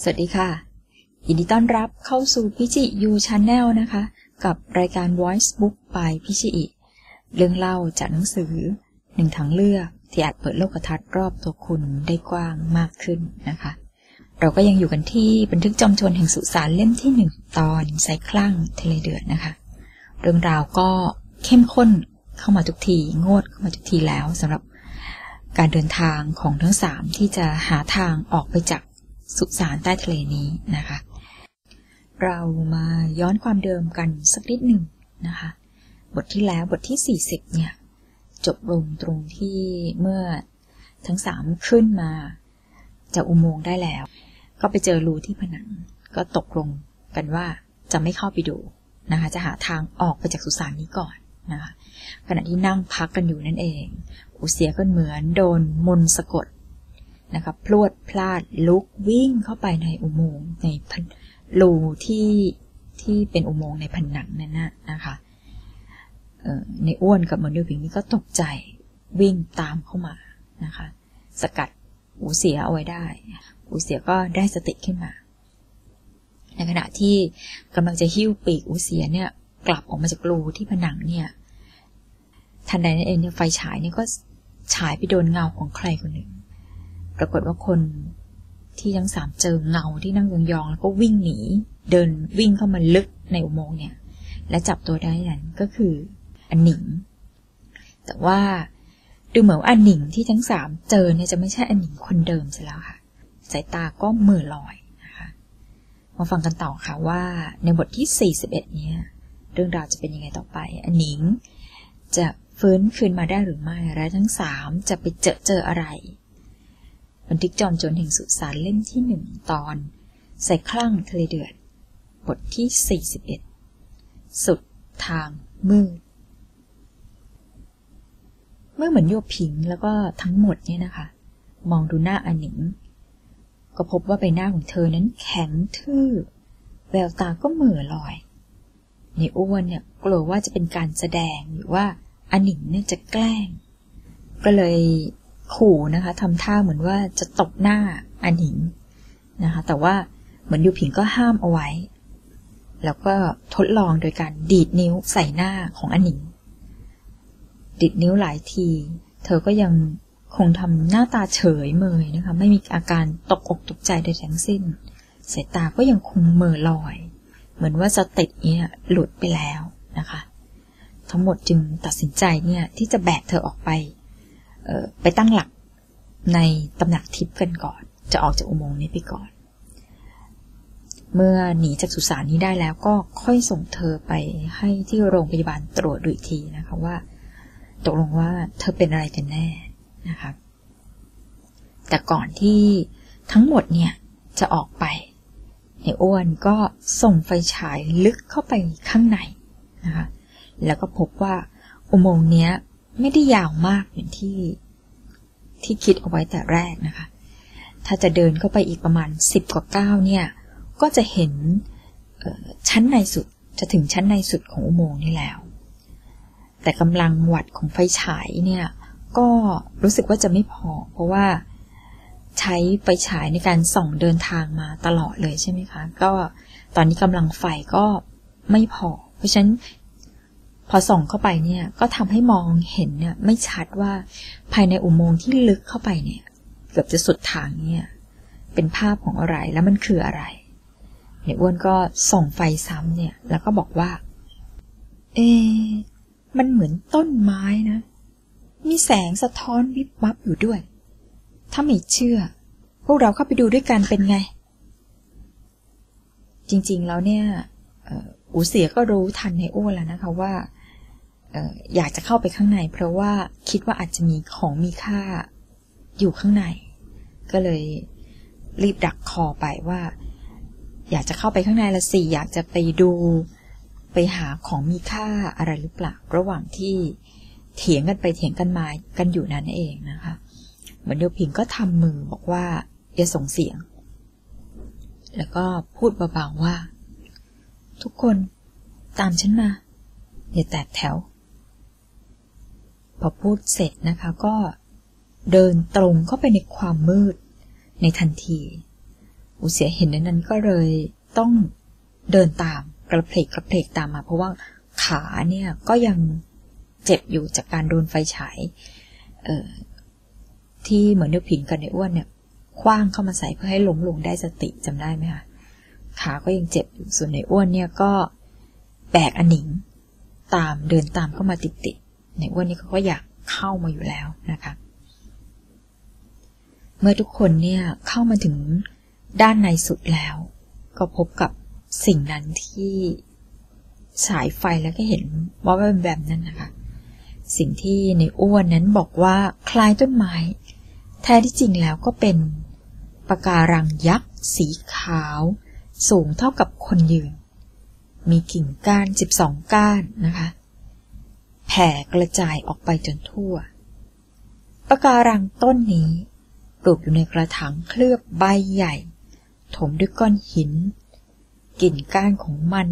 สวัสดีค่ะ ยินดีต้อนรับเข้าสู่พิจิยูชาแนลนะคะ กับรายการ Voice Book by พิจิอิเรื่องเล่าจากหนังสือหนึ่งทางเลือกที่อาจเปิดโลกทัศน์รอบตัวคุณได้กว้างมากขึ้นนะคะ เราก็ยังอยู่กันที่บันทึกจอมชนแห่งสุสานเล่มที่หนึ่งตอนใส่คลั่งทะเลเดือดนะคะ เรื่องราวก็เข้มข้นเข้ามาทุกทีงวดเข้ามาทุกทีแล้วสำหรับการเดินทางของทั้งสามที่จะหาทางออกไปจาก สุสานใต้ทะเลนี้นะคะ เรามาย้อนความเดิมกันสักนิดหนึ่งนะคะ บทที่แล้วบทที่ 40 เนี่ย จบลงตรงที่เมื่อทั้งสามขึ้นมาจากอุโมงค์ได้แล้ว ก็ไปเจอรูที่ผนัง ก็ตกลงกันว่าจะไม่เข้าไปดูนะคะ จะหาทางออกไปจากสุสานนี้ก่อนนะคะขณะที่นั่งพักกันอยู่นั่นเองอุเสียก็เหมือนโดนมนสะกด นะคะพลวดพลาดลุกวิ่งเข้าไปในอุโมงค์ในรูที่ที่เป็นอุโมงค์ในผนังนั่นนะนะคะในอ้วนกับมอนุษย์ผิงนี้ก็ตกใจวิ่งตามเข้ามานะคะ สกัดอูเสียเอาไว้ได้ อูเสียก็ได้สติขึ้นมา ในขณะที่กำลังจะหิ้วปีกอูเสียเนี่ยกลับออกมาจากรูที่ผนังเนี่ยทันใดนั้นเองเนี่ยไฟฉายเนี่ยก็ฉายไปโดนเงาของใครคนหนึ่ง ปรากฏว่าคนที่ทั้งสามเจอเงาที่นั่งยองๆแล้วก็วิ่งหนี เดินวิ่งเข้ามาลึกในอุโมงค์เนี่ย และจับตัวได้นั้นก็คืออันหนิง แต่ว่าดูเหมือนอันหนิงที่ทั้งสามเจอเนี่ยจะไม่ใช่อันหนิงคนเดิมใช่แล้วค่ะ สายตาก็มือลอยนะคะมาฟังกันต่อค่ะว่าในบทที่ 41 เนี่ย เรื่องราวจะเป็นยังไงต่อไป อันหนิงจะฟื้นคืนมาได้หรือไม่ และทั้งสามจะไปเจอเจออะไร บันทึกจอมโจรแห่งสุสานเล่มที่หนึ่งตอน ใส่คลั่งทะเลเดือด บทที่ 41 สุดทางมืดเมื่อเหมือนโยบผิงแล้วก็ทั้งหมดเนี่ยนะคะ มองดูหน้าอันหนิง ก็พบว่าใบหน้าของเธอนั้นแข็งทื่อ แววตาก็เหม่อลอย ในอ้วนเนี่ยกลัวว่าจะเป็นการแสดงหรือว่าอันหนิงเนี่ยจะแกล้ง ก็เลย ขู่นะคะทำท่าเหมือนว่าจะตบหน้าอันหิงนะคะ แต่ว่าเหมือนยูผิงก็ห้ามเอาไว้ แล้วก็ทดลองโดยการดีดนิ้วใส่หน้าของอันหนิง ดีดนิ้วหลายที เธอก็ยังคงทำหน้าตาเฉยเมยนะคะ ไม่มีอาการตกอกตกใจใดทั้งสิ้น สายตาก็ยังคงเมอลอย เหมือนว่าสติเนี่ยหลุดไปแล้วนะคะ ทั้งหมดจึงตัดสินใจเนี่ยที่จะแบกเธอออกไป ไปตั้งหลักในตำหนักทิพย์กันก่อน จะออกจากอุโมงค์นี้ไปก่อน เมื่อหนีจากสุสานนี้ได้แล้วก็ค่อยส่งเธอไปให้ที่โรงพยาบาลตรวจดูอีกทีนะคะว่า ตกลงว่าเธอเป็นอะไรกันแน่นะคะแต่ก่อนที่ทั้งหมดเนี่ยจะออกไปในอ้วนก็ส่งไฟฉายลึกเข้าไปข้างในนะคะแล้วก็พบว่าอุโมงค์เนี้ย ไม่ได้ยาวมากเหมือนที่ที่คิดเอาไว้แต่แรกนะคะ ถ้าจะเดินเข้าไปอีกประมาณสิบกว่าก้าวเนี่ย ก็จะเห็นชั้นในสุด จะถึงชั้นในสุดของอุโมงค์นี่แล้ว แต่กำลังวัดของไฟฉายเนี่ย ก็รู้สึกว่าจะไม่พอ เพราะว่าใช้ไฟฉายในการส่องเดินทางมาตลอดเลยใช่ไหมคะ ก็ตอนนี้กำลังไฟก็ไม่พอ เพราะฉะนั้น อส่องเข้าไปเนี่ย ก็ทำให้มองเห็นเนี่ย ไม่ชัดว่าภายในอุโมงค์ที่ลึกเข้าไปเนี่ย เกือบจะสุดทางเนี่ย เป็นภาพของอะไรแล้วมันคืออะไรเนี่ยอ้วนก็ส่องไฟซ้ำเนี่ย แล้วก็บอกว่า เอ มันเหมือนต้นไม้นะ มีแสงสะท้อนวิบวับอยู่ด้วย ถ้าไม่เชื่อ พวกเราเข้าไปดูด้วยกันเป็นไง จริงๆแล้วเนี่ยอูเสียก็รู้ทันในอ้วนแล้วนะคะว่า อยากจะเข้าไปข้างใน เพราะว่าคิดว่าอาจจะมีของมีค่าอยู่ข้างใน ก็เลยรีบดักคอไปว่า อยากจะเข้าไปข้างในละสิอยากจะไปดูไปหาของมีค่าอะไรหรือเปล่าระหว่างที่เถียงกันไปเถียงกันมากันอยู่นั้นเองนะคะ เหมือนเดียวพิงก็ทำมือบอกว่าอย่าส่งเสียง แล้วก็พูดเบาๆว่า ทุกคนตามฉันมา อย่าแตกแถว อพูดเสร็จนะคะก็เดินตรงเข้าไปในความมืดในทันทีอุเสียเห็นนั้นก็เลยต้องเดินตามกระเพลกกระเพลกตามมา เพราะว่าขาเนี่ยก็ยังเจ็บอยู่จากการโดนไฟฉายที่เหมือนเนื้อผิงกันในอ้วนเนี่ยคว้างเข้ามาใส่เพื่อให้ล้มลงได้สติจำได้ไหมคะขาก็ยังเจ็บอยู่ส่วนในอ้วนเนี่ยก็แบกอันหนิงตามเดินตามเข้ามาติดติด ในอ้วนนี่เขาก็อยากเข้ามาอยู่แล้วนะคะ เมื่อทุกคนเนี่ยเข้ามาถึงด้านในสุดแล้ว ก็พบกับสิ่งนั้นที่ฉายไฟแล้วก็เห็นว่าเป็นแบบนั้นนะคะ สิ่งที่ในอ้วนนั้นบอกว่าคล้ายต้นไม้ แท้ที่จริงแล้วก็เป็นปะการังยักษ์ สีขาว สูงเท่ากับคนยืน มีกิ่งก้าน 12 ก้านนะคะ แผ่กระจายออกไปจนทั่วปะการังต้นนี้ปลูกอยู่ในกระถางเคลือบใบใหญ่ ถมด้วยก้อนหิน กิ่นก้านของมัน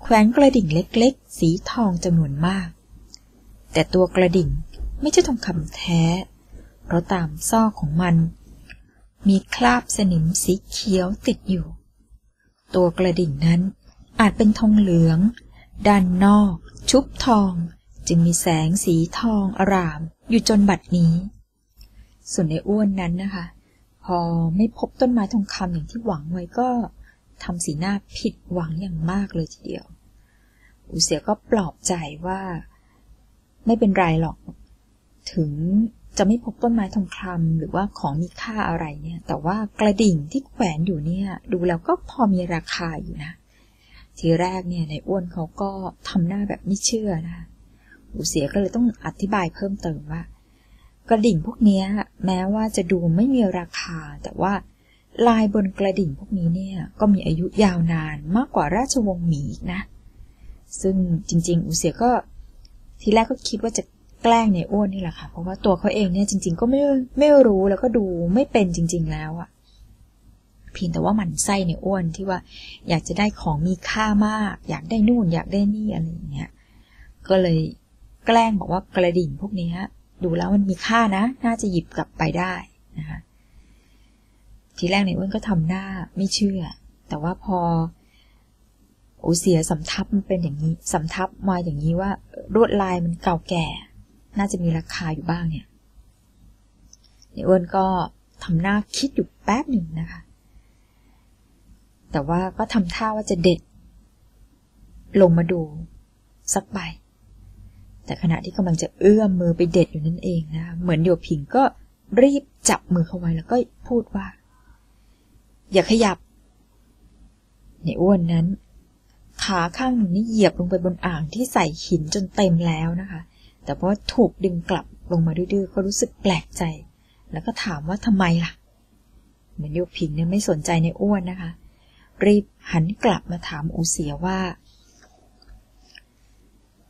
แขวนกระดิ่งเล็กๆ สีทองจำนวนมาก แต่ตัวกระดิ่งไม่ใช่ทองคำแท้ เพราะตามซอกของมัน มีคราบสนิมสีเขียวติดอยู่ ตัวกระดิ่งนั้นอาจเป็นทองเหลือง ด้านนอก ชุบทอง จึงมีแสงสีทองอาราม อยู่จนบัดนี้ ส่วนในอ้วนนั้นนะคะ พอไม่พบต้นไม้ทองคำอย่างที่หวังไว้ก็ทำสีหน้าผิดหวังอย่างมากเลยทีเดียว อุเสียก็ปลอบใจว่า ไม่เป็นไรหรอก ถึงจะไม่พบต้นไม้ทองคำหรือว่าของมีค่าอะไรเนี่ย แต่ว่ากระดิ่งที่แขวนอยู่เนี่ย ดูแล้วก็พอมีราคาอยู่นะ ทีแรกเนี่ยในอ้วนเขาก็ทำหน้าแบบไม่เชื่อนะ อุเสียก็เลยต้องอธิบายเพิ่มเติมว่า กระดิ่งพวกนี้แม้ว่าจะดูไม่มีราคา แต่ว่าลายบนกระดิ่งพวกนี้เนี่ยก็มีอายุยาวนานมากกว่าราชวงศ์หมีอีกนะ ซึ่งจริง ๆ อุเสียก็ทีแรกก็คิดว่าจะแกล้งในอ้วนนี่แหละค่ะ เพราะว่าตัวเขาเองเนี่ยจริง ๆ ก็ไม่ไม่รู้แล้วก็ดูไม่เป็นจริง ๆ แล้วอะเพียงแต่ว่ามันไส้ในอ้วนที่ว่า อยากจะได้ของมีค่ามาก อยากได้นู่น อยากได้นี่อะไรอย่างเงี้ยก็เลย แกล้งบอกว่ากระดิ่งพวกนี้ดูแล้วมันมีค่านะ น่าจะหยิบกลับไปได้นะคะทีแรกในอ้วนก็ทำหน้าไม่เชื่อ แต่ว่าพออุเสียสำทับมันเป็นอย่างนี้สำทับมาอย่างนี้ว่ารวดลายมันเก่าแก่ น่าจะมีราคาอยู่บ้างเนี่ยในอ้วนก็ทำหน้าคิดอยู่แป๊บหนึ่งนะคะ แต่ว่าก็ทำท่าว่าจะเด็ด ลงมาดูสักใบ แต่ขณะที่กำลังจะเอื้อมมือไปเด็ดอยู่นั่นเองนะคะเหมือนเดียวผิงก็รีบจับมือเขาไว้แล้วก็พูดว่า อย่าขยับ ในอ้วนนั้น ขาข้างหนึ่งนี่เหยียบลงไปบนอ่างที่ใส่หินจนเต็มแล้วนะคะ แต่เพราะถูกดึงกลับลงมาดื้อๆก็รู้สึกแปลกใจ แล้วก็ถามว่าทำไมล่ะ เหมือนโยพิงเนี่ยไม่สนใจในอ้วนนะคะ รีบหันกลับมาถามอูเสียว่า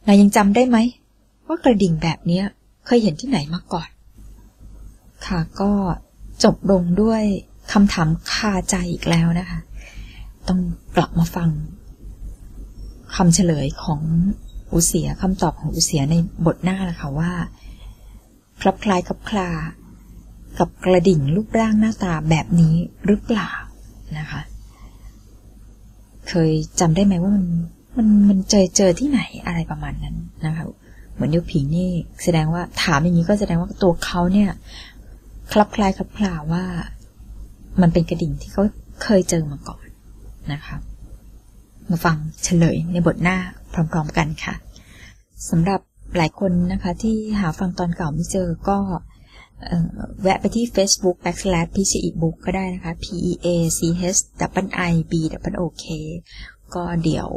นายยังจำได้ไหม ว่ากระดิ่งแบบนี้เคยเห็นที่ไหนมาก่อน ค่ะก็จบลงด้วยคำถามคาใจอีกแล้วนะคะ ต้องกลับมาฟังคำเฉลยของอุเสียคำตอบของอุเสียในบทหน้าละค่ะว่าคลับคลายคลับคลา กับกระดิ่งรูปร่างหน้าตาแบบนี้หรือเปล่านะคะ เคยจำได้ไหมว่ามันมันมันเจอเจอที่ไหนอะไรประมาณนั้นนะคะ เหมือนยุผิงนี่แสดงว่าถามอย่างนี้ก็แสดงว่าตัวเขาเนี่ยคลับคลายคลับคลาว่า มันเป็นกระดิ่งที่เขาเคยเจอมาก่อนนะคะมาฟังเฉลยในบทหน้าพร้อมๆกันค่ะสำหรับหลายคนนะคะที่หาฟังตอนเก่าไม่เจอก็แวะไปที่ Facebook backslash p c e book ก็ได้นะคะ p e a c h w i b w o k ก็เดี๋ยว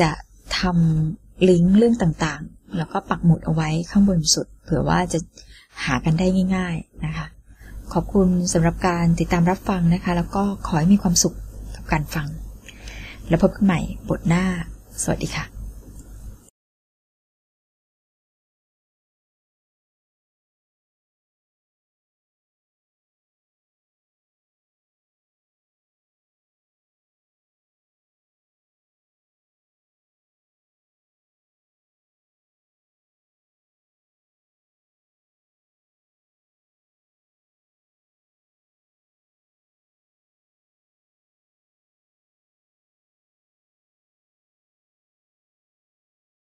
จะทำลิงก์เรื่องต่างๆ แล้วก็ปักหมุดเอาไว้ข้างบนสุด เผื่อว่าจะหากันได้ง่าย ๆนะคะ ขอบคุณสำหรับการติดตามรับฟังนะคะ แล้วก็ขอให้มีความสุขกับการฟัง แล้วพบกันใหม่บทหน้า สวัสดีค่ะ